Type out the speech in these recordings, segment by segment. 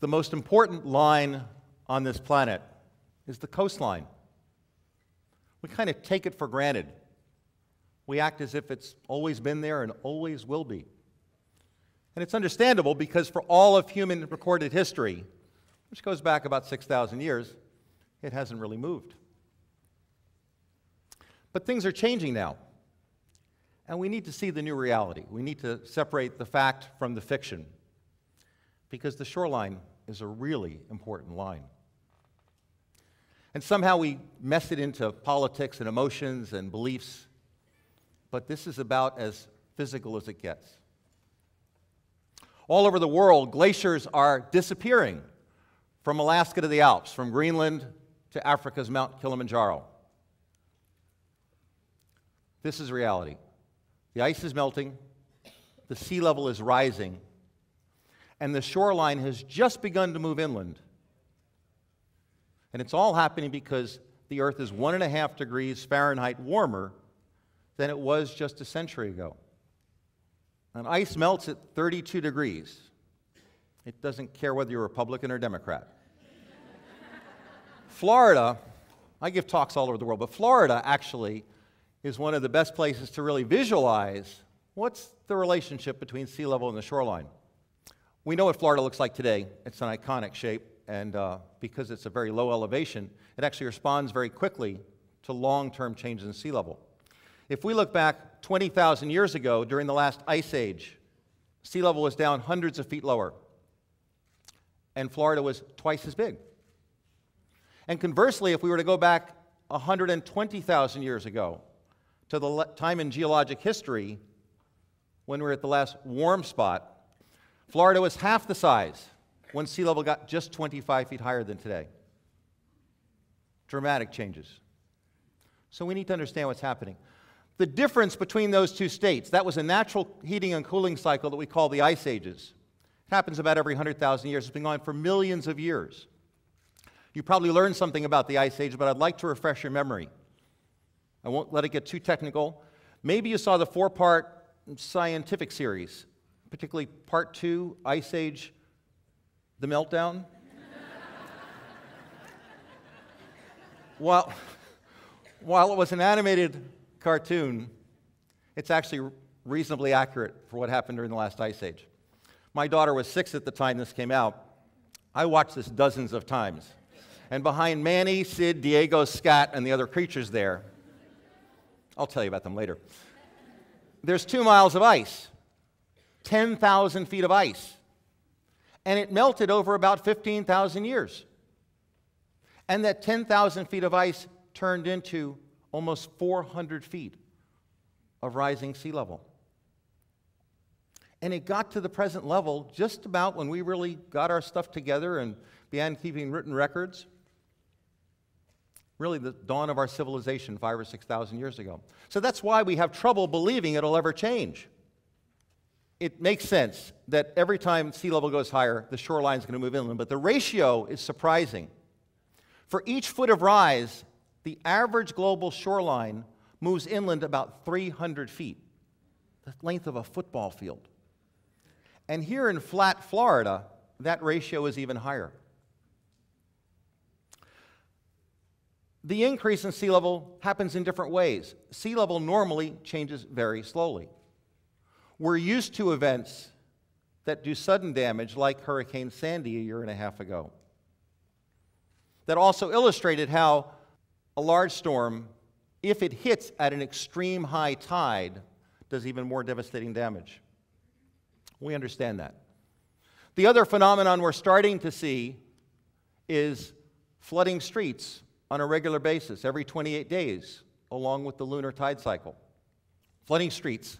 The most important line on this planet is the coastline. We kind of take it for granted. We act as if it's always been there and always will be. And it's understandable because for all of human recorded history, which goes back about 6,000 years, it hasn't really moved. But things are changing now. And we need to see the new reality. We need to separate the fact from the fiction because the shoreline is a really important line. And somehow we mess it into politics and emotions and beliefs, but this is about as physical as it gets. All over the world, glaciers are disappearing from Alaska to the Alps, from Greenland to Africa's Mount Kilimanjaro. This is reality. The ice is melting, the sea level is rising, and the shoreline has just begun to move inland. And it's all happening because the Earth is one and a half degrees Fahrenheit warmer than it was just a century ago. And ice melts at 32 degrees. It doesn't care whether you're Republican or Democrat. Florida, I give talks all over the world, but Florida actually is one of the best places to really visualize what's the relationship between sea level and the shoreline. We know what Florida looks like today. It's an iconic shape, and uh, because it's a very low elevation, it actually responds very quickly to long term changes in sea level. If we look back 20,000 years ago during the last ice age, sea level was down hundreds of feet lower, and Florida was twice as big. And conversely, if we were to go back 120,000 years ago, to the time in geologic history when we were at the last warm spot, Florida was half the size when sea level got just 25 feet higher than today. Dramatic changes. So we need to understand what's happening. The difference between those two states, that was a natural heating and cooling cycle that we call the ice ages. It happens about every 100,000 years. It's been going on for millions of years. You probably learned something about the ice age, but I'd like to refresh your memory. I won't let it get too technical. Maybe you saw the four part scientific series, particularly part two Ice Age The Meltdown. while, while it was an animated cartoon, it's actually reasonably accurate for what happened during the last Ice Age. My daughter was six at the time this came out. I watched this dozens of times. And behind Manny, Sid, Diego, Scrat, and the other creatures there, I'll tell you about them later. There's two miles of ice, 10,000 feet of ice, and it melted over about 15,000 years. And that 10,000 feet of ice turned into almost 400 feet of rising sea level. And it got to the present level just about when we really got our stuff together and began keeping written records really the dawn of our civilization five or 6,000 years ago. So that's why we have trouble believing it'll ever change. It makes sense that every time sea level goes higher, the shoreline is going to move inland, but the ratio is surprising. For each foot of rise, the average global shoreline moves inland about 300 feet, the length of a football field. And here in flat Florida, that ratio is even higher. The increase in sea level happens in different ways. Sea level normally changes very slowly. We're used to events that do sudden damage, like Hurricane Sandy a year and a half ago, that also illustrated how a large storm, if it hits at an extreme high tide, does even more devastating damage. We understand that. The other phenomenon we're starting to see is flooding streets on a regular basis, every 28 days, along with the lunar tide cycle. Flooding streets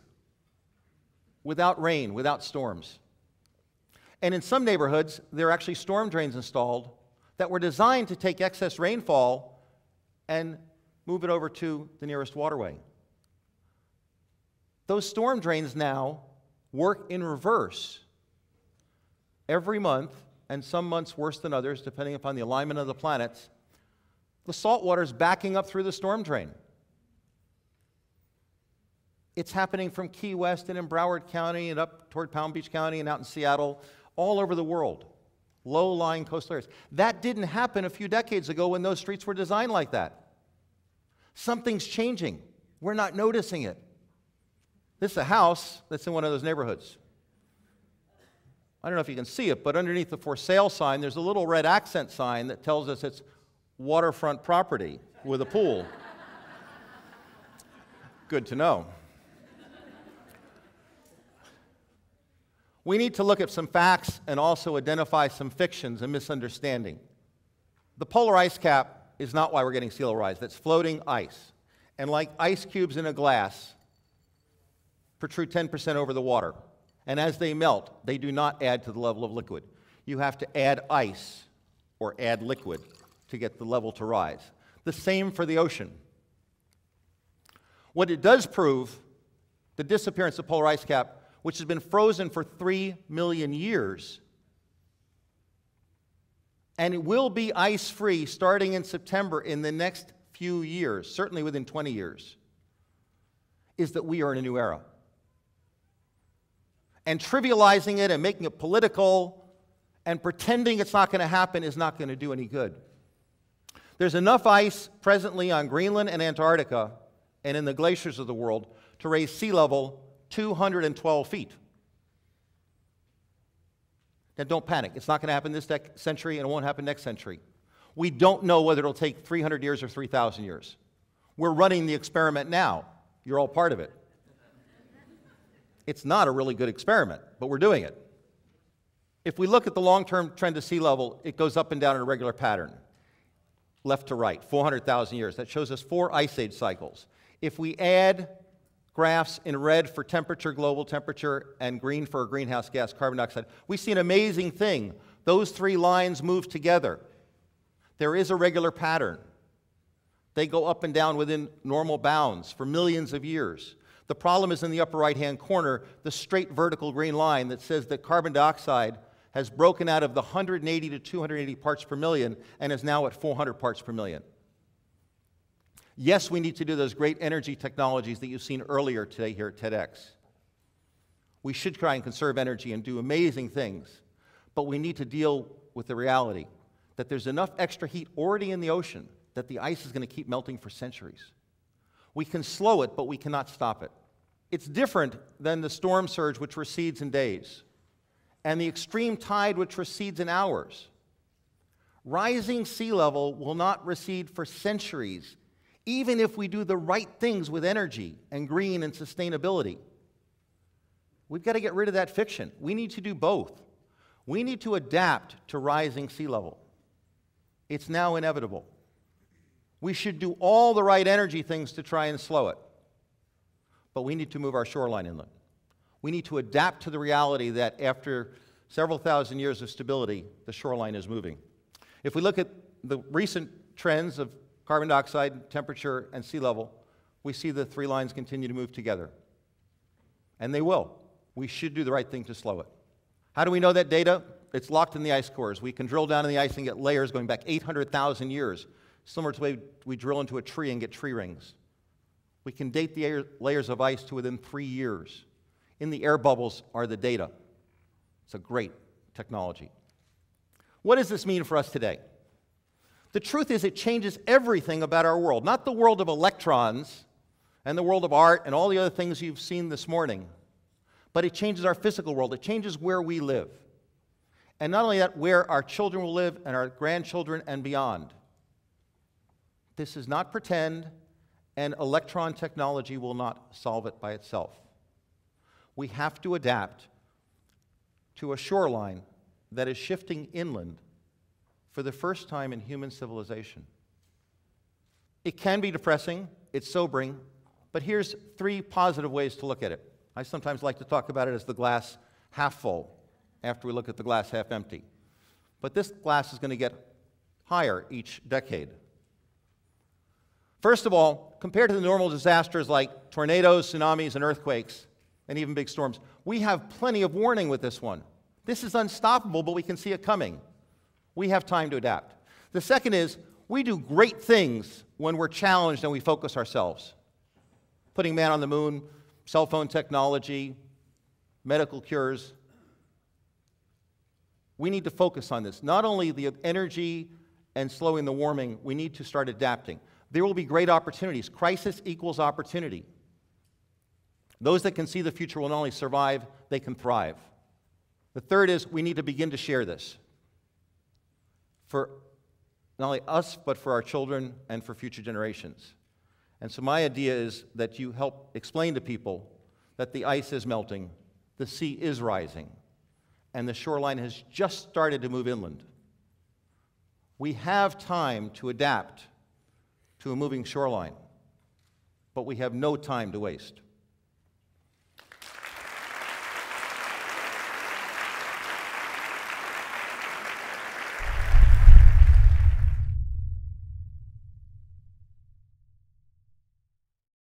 without rain, without storms. And in some neighborhoods, there are actually storm drains installed that were designed to take excess rainfall and move it over to the nearest waterway. Those storm drains now work in reverse every month, and some months worse than others, depending upon the alignment of the planets the salt water is backing up through the storm drain. It's happening from Key West and in Broward County and up toward Palm Beach County and out in Seattle, all over the world. low lying coastal areas. That didn't happen a few decades ago when those streets were designed like that. Something's changing. We're not noticing it. This is a house that's in one of those neighborhoods. I don't know if you can see it, but underneath the for sale sign, there's a little red accent sign that tells us it's waterfront property with a pool. Good to know. We need to look at some facts and also identify some fictions and misunderstanding. The polar ice cap is not why we're getting sea level rise. That's floating ice. And like ice cubes in a glass, protrude 10% over the water. And as they melt, they do not add to the level of liquid. You have to add ice or add liquid to get the level to rise. The same for the ocean. What it does prove, the disappearance of polar ice cap which has been frozen for three million years. And it will be ice free starting in September in the next few years, certainly within 20 years, is that we are in a new era. And trivializing it and making it political and pretending it's not going to happen is not going to do any good. There's enough ice presently on Greenland and Antarctica and in the glaciers of the world to raise sea level 212 feet. Now, don't panic. It's not going to happen this dec- century and it won't happen next century. We don't know whether it'll take 300 years or 3,000 years. We're running the experiment now. You're all part of it. It's not a really good experiment, but we're doing it. If we look at the long term trend of sea level, it goes up and down in a regular pattern, left to right, 400,000 years. That shows us four ice age cycles. If we add graphs in red for temperature, global temperature, and green for greenhouse gas, carbon dioxide, we see an amazing thing. Those three lines move together. There is a regular pattern. They go up and down within normal bounds for millions of years. The problem is in the upper right hand corner, the straight vertical green line that says that carbon dioxide has broken out of the 180 to 280 parts per million and is now at 400 parts per million. Yes, we need to do those great energy technologies that you've seen earlier today here at TEDx. We should try and conserve energy and do amazing things, but we need to deal with the reality that there's enough extra heat already in the ocean that the ice is going to keep melting for centuries. We can slow it, but we cannot stop it. It's different than the storm surge, which recedes in days, and the extreme tide, which recedes in hours. Rising sea level will not recede for centuries even if we do the right things with energy and green and sustainability. We've got to get rid of that fiction. We need to do both. We need to adapt to rising sea level. It's now inevitable. We should do all the right energy things to try and slow it. But we need to move our shoreline inland. We need to adapt to the reality that after several thousand years of stability, the shoreline is moving. If we look at the recent trends of carbon dioxide, temperature, and sea level, we see the three lines continue to move together. And they will. We should do the right thing to slow it. How do we know that data? It's locked in the ice cores. We can drill down in the ice and get layers going back 800,000 years, similar to the way we drill into a tree and get tree rings. We can date the layers of ice to within three years. In the air bubbles are the data. It's a great technology. What does this mean for us today? The truth is, it changes everything about our world, not the world of electrons and the world of art and all the other things you've seen this morning, but it changes our physical world. It changes where we live. And not only that, where our children will live and our grandchildren and beyond. This is not pretend, and electron technology will not solve it by itself. We have to adapt to a shoreline that is shifting inland for the first time in human civilization. It can be depressing, it's sobering, but here's three positive ways to look at it. I sometimes like to talk about it as the glass half full after we look at the glass half empty. But this glass is going to get higher each decade. First of all, compared to the normal disasters like tornadoes, tsunamis, and earthquakes, and even big storms, we have plenty of warning with this one. This is unstoppable, but we can see it coming. We have time to adapt. The second is we do great things when we're challenged and we focus ourselves. Putting man on the moon, cell phone technology, medical cures. We need to focus on this. Not only the energy and slowing the warming, we need to start adapting. There will be great opportunities. Crisis equals opportunity. Those that can see the future will not only survive, they can thrive. The third is we need to begin to share this for not only us, but for our children and for future generations. And so, my idea is that you help explain to people that the ice is melting, the sea is rising, and the shoreline has just started to move inland. We have time to adapt to a moving shoreline, but we have no time to waste.